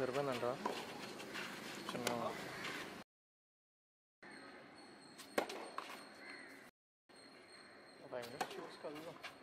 సరిపోయిందంట చిన్న five minutes